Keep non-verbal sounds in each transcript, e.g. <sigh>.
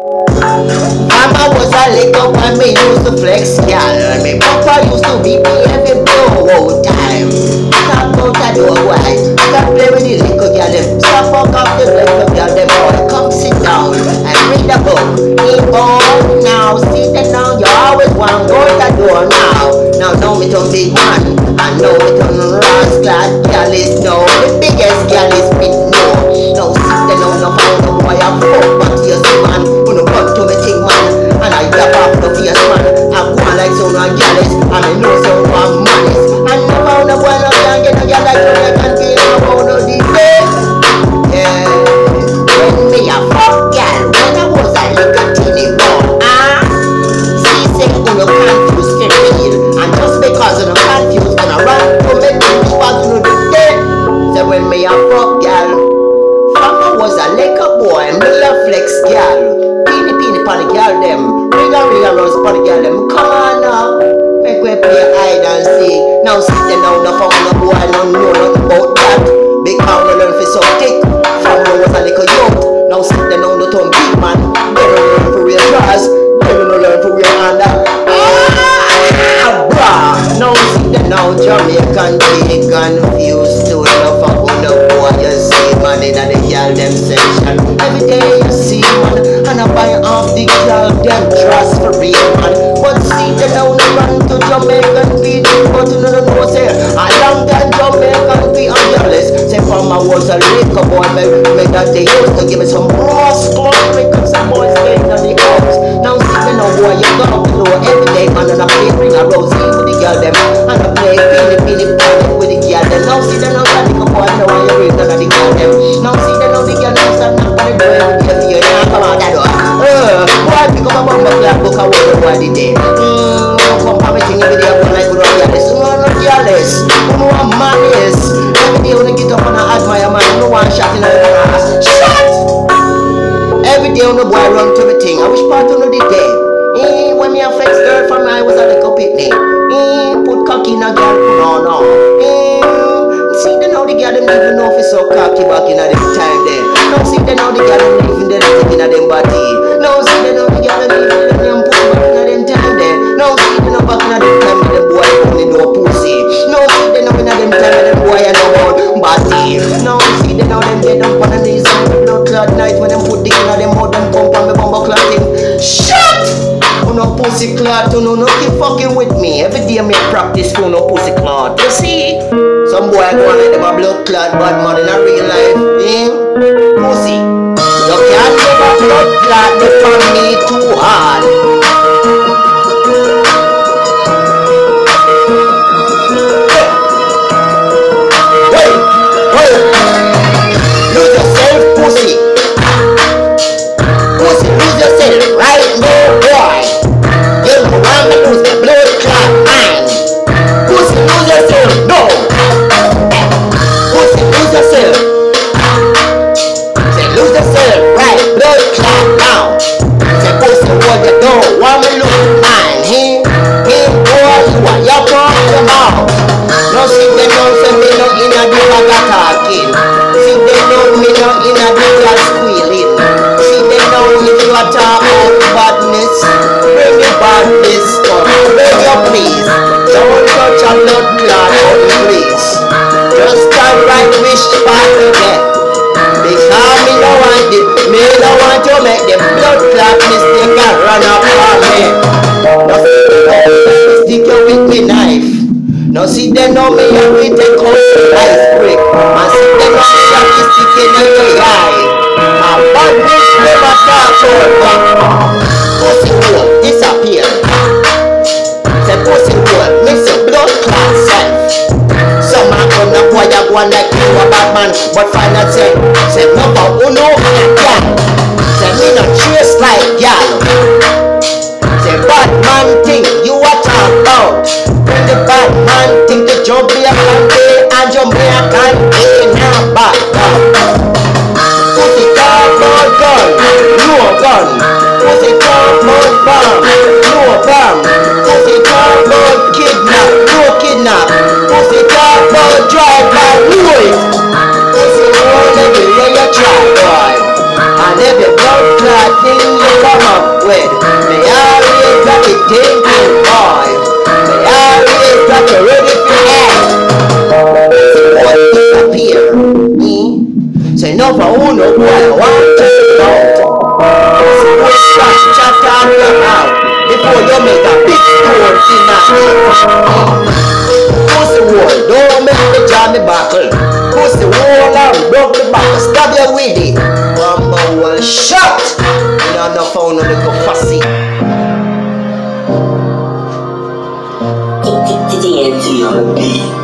Mama was a little when me used to flex, girl. Me papa used to beat me every blow all time. Come out the door, why? Stop play with the little girl, them. Stop fuck up the little girl, them. Boy, come sit down and read the book. Hey, boy, now sit down. You always want go the door now. Now know me turn big man. I know me turn rascal. Girl is no the biggest girl is big no. Now sit down, no find no boy a you man. No run to man, and I drop off man. I on like jealous, and I know. And no found no boy no can get no girl like girl them section. Every day you see one and I buy off the girl them trust for real man. But see now they run to Jamaican people, but you don't know say a long time Jamaican be on your list. Say from I was a liquor boy, me me that they used to give me some brass cloth, make up some boys getting on the house. Now see them now boy you go below every day man and I play ring a rosy with the girl them and I play pili pili with the girl them. Now see them now that liquor boy know why you none of the girl them. Now see now the them a bumper clock book boy the day. Hmm, come for me thing every day I go like on careless. You know not careless. Know I'm malice. Every day when I get up and I admire you know one shot in the ass. Shot. Every day on the boy run to me thing. I wish part on the day. Eh, when me a flex girl from I was a little picnic. Eh, put cocky in a girl, no no. Eh, see they know the girl them even know if it's so cocky back in a them time then. No see they know the girl them even they taking a them body. No see the girl them even them them. No see back in them time when them boy only know pussy. No see they know in a them time when them boy a know about body. No see they know them get them on the knees and the blood clot night when them put dick in a them mouth and pump on me bumbo clotting. Shut! No pussy clot, you no no keep fucking with me. Every day me practice for no pussy clot. You see? Some boy go on like them a blood clot bad man in a real life. Eh? Pussy. You can't never blood clot the me too hard. To know. What shot shot out your before you make a big score in that Pussy wall, don't make me jam me buckle. Pussy wall and broke the buckle, stab you with it. Rumble will shut. You know no phone on the go fussy. On the beat.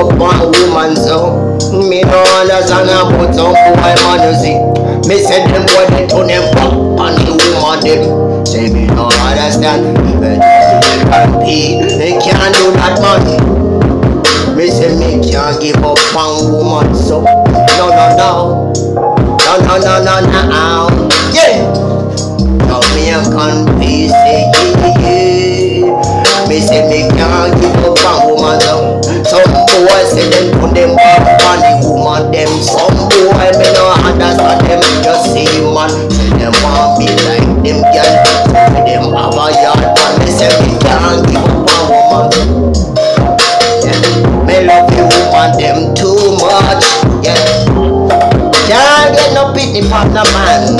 Up on woman so Me no understand about some boy man you see. Me say them boy they turn them back on the woman them Say me no understand. They can't do that man Me say me can't give up on woman so No no no. No no no no no Yeah. Now me a confess say yeah yeah Me say me can't give say them put them the woman them. Some boy me no understand them just see man. Say them want me like them girl Say them have a yard man. Me say me can't give up on woman. Yeah. Me love the woman them too much. Yeah. Can't get no pity from the man.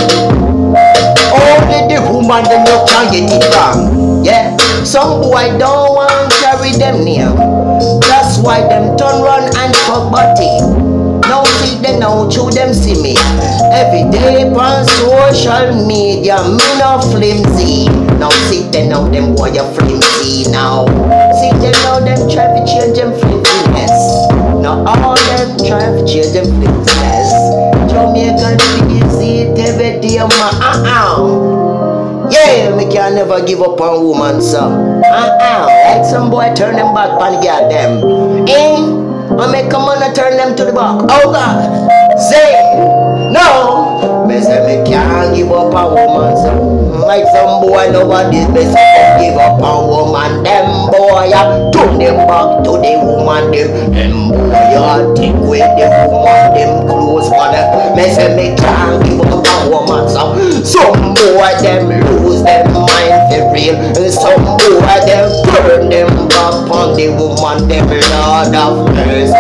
Only the woman them you can get it wrong. Yeah, some boy don't want carry them near. That's why them body. Now see them now through them see me. Every day on social media, me no flimsy. Now see them now them boy you flimsy now. See them now them try to change them flimsiness. Now all them try to change them flimsiness. Jamaican visit every day, ma uh-uh. Yeah, me can never give up on woman, so uh-uh. Like some boy turn them back on girl them. Eh? I make a man turn them to the back. Oh God, say no. Me say me can't give up on woman, so like some boy nowadays me say give up on woman. Them boy turn them back to the woman them. Them boy ya take away the woman them clothes man. Me say me can't give up on woman, so some boy them lose them mind for real. Some boy them turn them back on the woman them. Lord of mercy,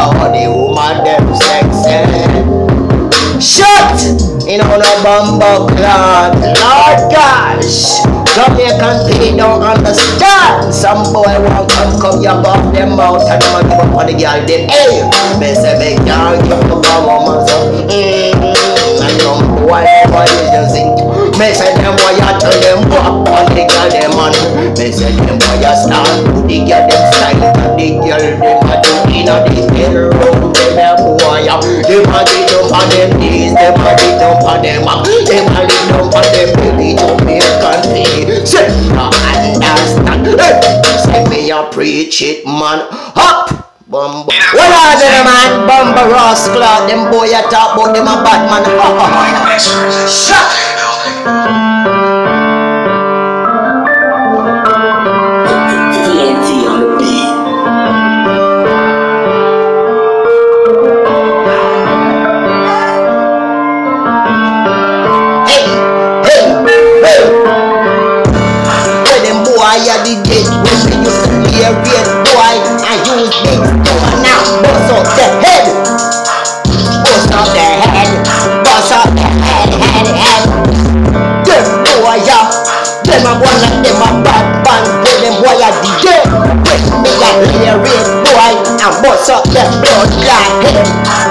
on the woman them sexy. Shut! You know no bumbo clock. Lord gosh. Jamaican people don't understand. Some boy want come come your above them mouth and a give up on the girl them. Hey, me say me can't give up on woman so. Mm-hmm. And some boy nobody just think. Me say them boy ya turn them back on the girl them man. Me say them boy ya start to the girl them style and the girl them a do inna the bedroom. Them a boy ya. Them a get up on them knees. Them a get up on them. Them a lick down on them belly Jamaican thing. Say no understand. Hey, say me a preach it man. Up. Bumbo. Well, I there, man. Bumbo Ross Clark. Them boy a talk about them a bad man. <laughs> Oh ha. Shut. Música a red boy and bust out the blood like head.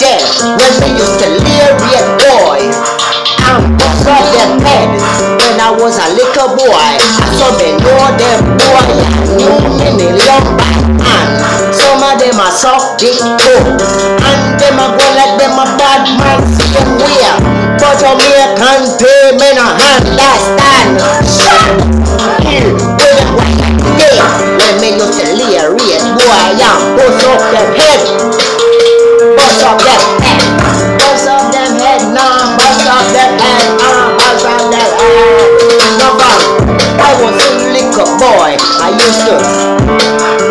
Dead when we used to lyric boy. I'm got them head when I was a little boy. I saw me know them boy, knew me million back and some of them are soft dick I to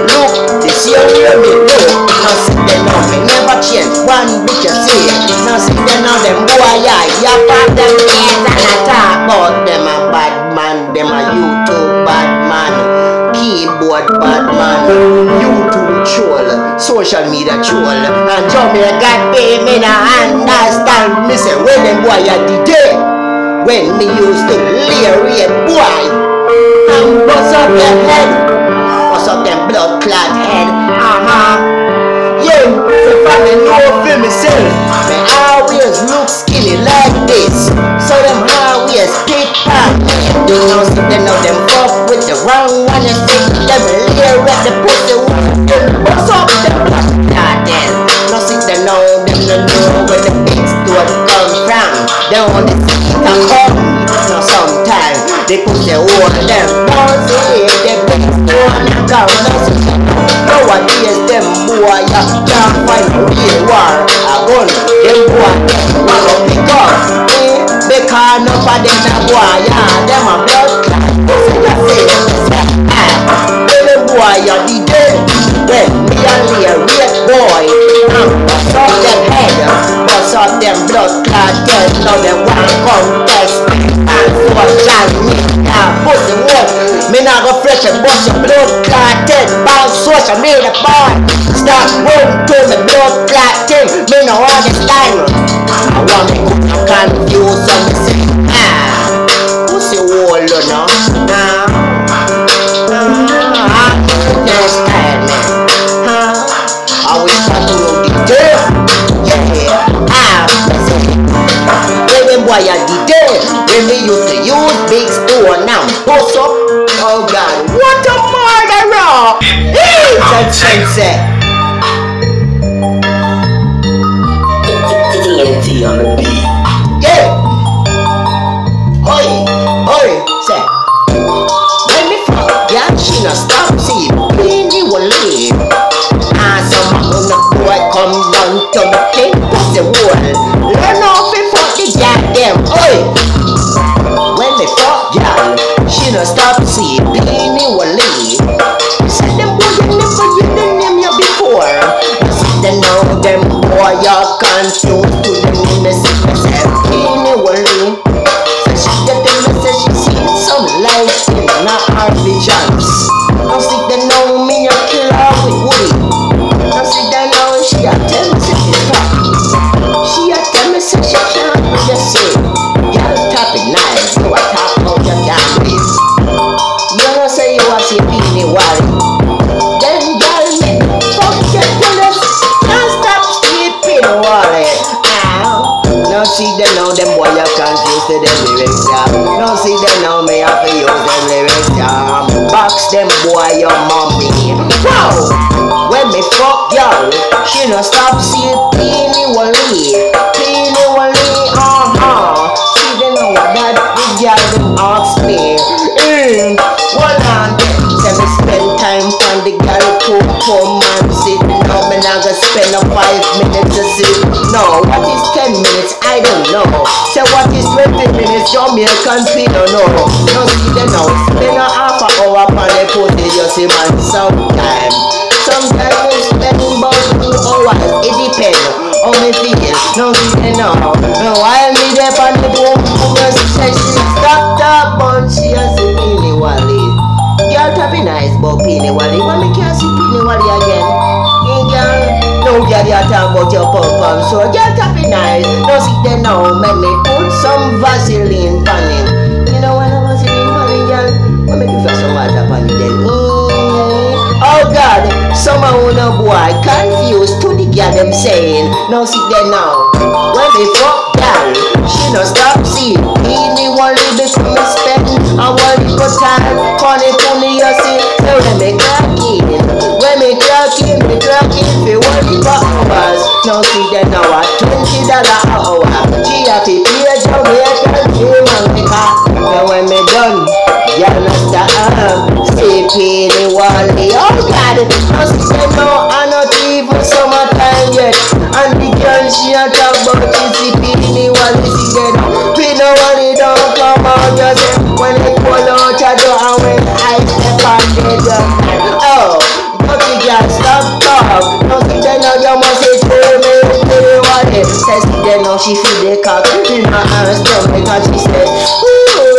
look this year where me look. Now see them now, me never change. One bit you see. Now see them now, them boy, yeah, yeah, pop them heads and I talk about them a bad man, them a YouTube bad man, keyboard bad man, YouTube troll, social media troll, and Jamaica pay me no understand. Me say when them boy a day when me used to lyric boy and bust up them head, bust up them blood clot head, uh-huh. Yeah, if I didn't know for myself, me always look skinny like this. So them always pick me. Do know see them know them fuck with the wrong one and say them lyric the pussy bust up them blood clot head. No see them know them no know where the big store come from. They only they put their own them see if they big store and. No see Nowadays them boy ya can't find a real war. A gun them boy them pick up. Eh, because none of them a boy ya them a blood clot. So just say them boy ya the dead. Then me a lyric boy. Um, bust up them bust them blood clot dead. Now them want contest and social media pussy what? Me not go fresh and bust your blood clotted Bounce social media boy Stop run to me blood clotting Me no understand I want me to confuse and me say Sunset TNT on the beat. See them now them boy you confused to them lyrics yeah. Now see them now me have to use them lyrics yeah. Box them boy your mommy. Wow. When me fuck y'all, she no stop see beanie wally. Beanie wally, uh huh. See them what that big girl them ask me. Mm, hold on. Say me spend time on the girl to come and sit. No, me not gonna spend a five minutes to. No, what is ten minutes? I don't know. Say what is twenty minutes? Jamaican people no. No see them now. Spend a half an hour on the pussy, you see man. Sometimes, sometimes we spend about two hours. It depends how me feel. No see them now. No, while me there on the boom, woman say she stopped up, but she has a really wally. Girl tapping nice, but Peeny Wally. When me can't see Peeny Wally again. Girl, you about your pum. So, girl tapping nice. No, see them now. Make me put some Vaseline on it. You know when I Vaseline on it, girl? Well, make you feel some water on it then. Oh, God. Some Somehow, no boy confused to the girl them saying. Now see there now. When they fuck girl, she no stop see. Any one little come and spend a one little time. Call it only you see. So when me cracking, she feel the cock in her hand stomach and she said, Ooh.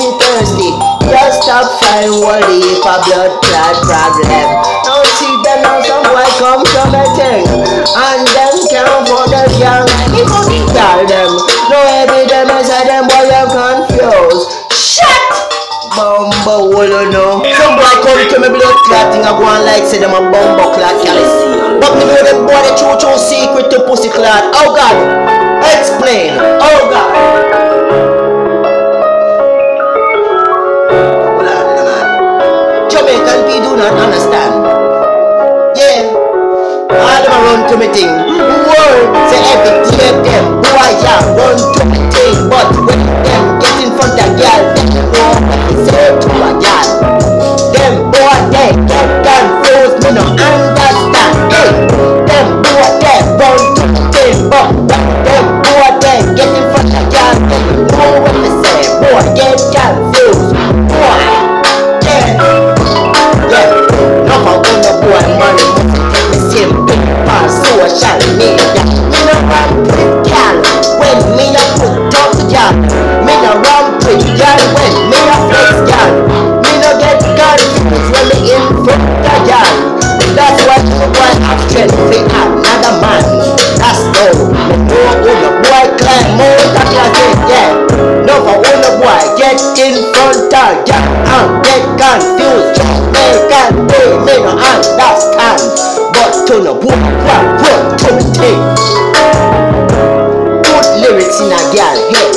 she thirsty. Just stop find worry for blood clot problem. Now see them now some boy come from a thing. And them can't for the young. If only tell them. No evidence say them boy you confused. Bumbo wolo no. Some boy come to me blood clotting I go on like say them a bumbo clot callous. But me know them boy the true true secret to pussy clot. Oh God. Explain. Oh God. Jamaican people do not understand. Yeah. All them run to me thing. World say every day them boy yeah run to me thing. But when them get in front of girl, they know gal and get confused. Jamaican way me no understand But to no book one run to me thing Put lyrics in a girl head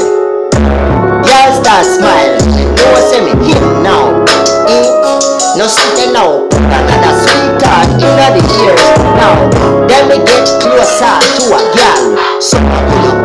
Girl start smile No say me him now eh? No sitting now another sweetheart in the ears now Then me get closer to a girl Some of you boy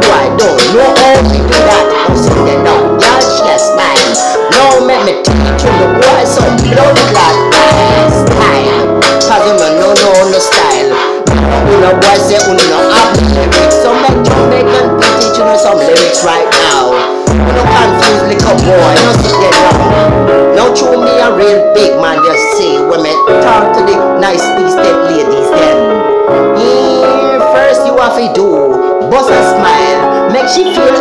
right now. You confuse little boy, no sit there now Now show me a real big man just say women. talk to the nice decent ladies then. Yeah, First you have to do Bust a smile Make she feel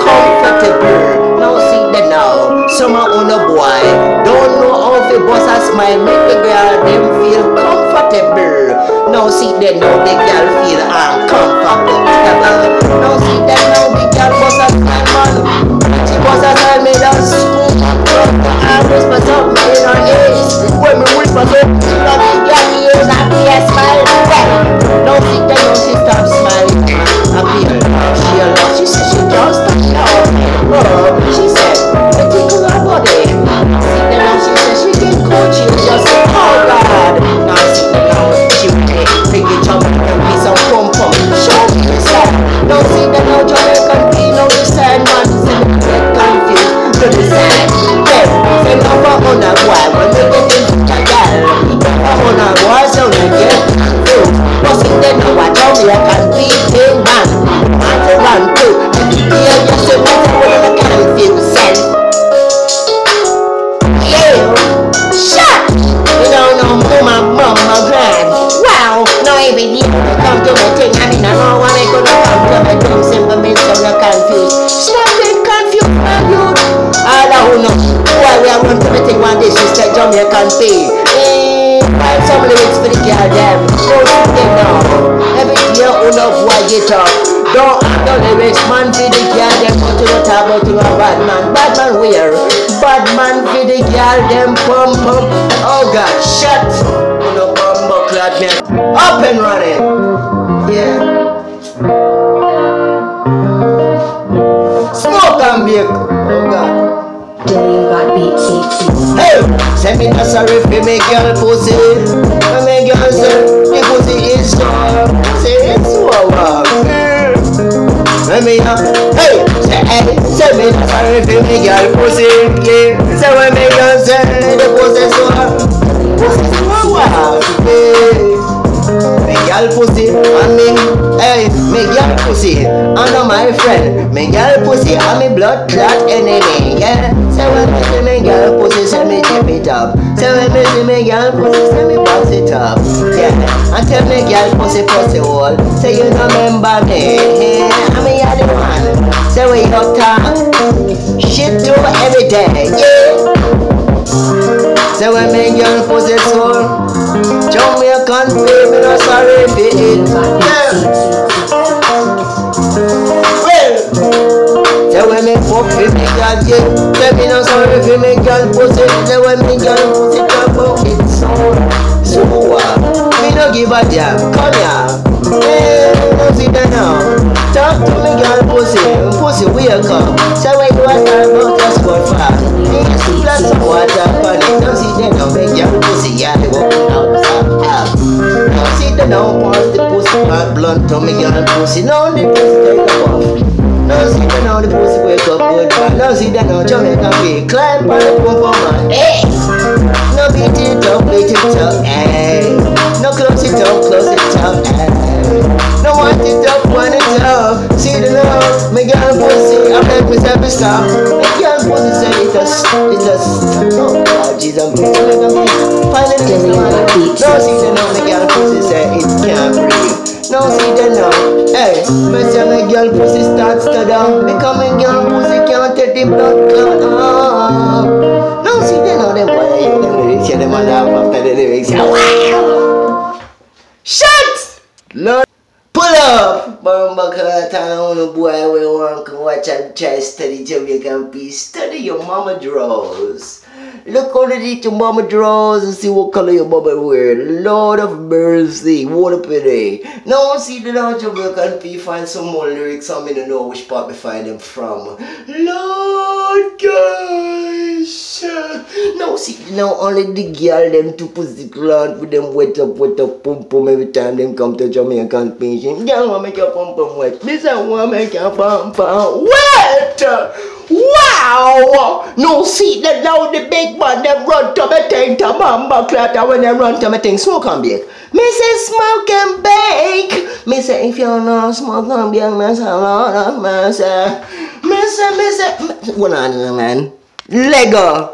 comfortable. Now see that now Some on a boy Don't know how to bust a smile Make the girl them feel comfortable Now see that now the girl feel uncomfortable. Now see that now the girl bust a man She bust a smile me just scoop I whisper something in her ears When me whisper something she love the girl ears I be a smile Now see that now she stop smiling. I she a love no lyrics man for the girl them Go to the top, go to a bad man Bad man where? bad man for the girl, them pump pump. Oh God, shut. No bumbo clad man. Up and running. Yeah. Smoke and bake. Oh God. Dillian got beat CT. Hey, send me not sorry for me girl pussy. Me girl pussy. Yeah, say when me girl say the pussy so, pussy so warm. Yeah. Me girl pussy and me, hey, me girl pussy and my friend. Me girl pussy and me blood clot enemy. Yeah, say when me see me girl pussy, say me chip it up. Say when me see me girl pussy, say me bounce it up. Yeah, and tell me girl pussy pussy hole. Say you no remember me. Yeah, I me a Say we up talk, shit do every day. Yeah. Say when me girl pussy soul. Jamaican baby, no sorry for. Yeah. Well, say when me fuck for me girl, yeah. Say me no sorry for me girl pussy. Say when me girl pussy talk about it so, so uh, Me no give a damn. Come here. Hey, no see that now. Talk to me girl pussy. Pussy wake up. Say when you are talking about just go far. Me splash some water on it. Don't see that now. Make your pussy yeah, they walk out. Stop. Now see the now pass the pussy part blunt to me girl pussy. Now the pussy take a off. Now see the now the pussy wake up good man. Now see the now Jamaica we climb on the pump my hey. No beat it up, beat it up, hey. Make myself a stop. Me girl pussy say it just, it just. Oh God, Jesus, I'm like I'm finally this one. No see the now, me girl pussy say it can't breathe. No see the now, hey. Me say me girl pussy starts to down. Me come girl pussy can't take the blood clot. Oh. No see the now, them boy, them lyrics, yeah, them a laugh after the lyrics. Shut! Lord. Pull up! Bumba town on the boy we want watch try study Jamaican piece. Study your mama draws. Look underneath your mama drawers and see what color your mama wear. Lord of mercy, what a pity. Now see the now Jamaican piece find some more lyrics. I mean, know which part we find them from. Lord gosh. Now see now only the girl them to pussy cloud with them wet up, wet up, pum pum every time them come to Jamaican piece. Girl wanna make your pum pum wet. I wanna make your pum pum wet. Wow! No see that now the big man them run to me thing to mamba clatter when they run to me thing smoke and bake. Me say smoke and bake. Me say if you know smoke and bake, me say Lord of mercy. Me say me say, what on man? Lego.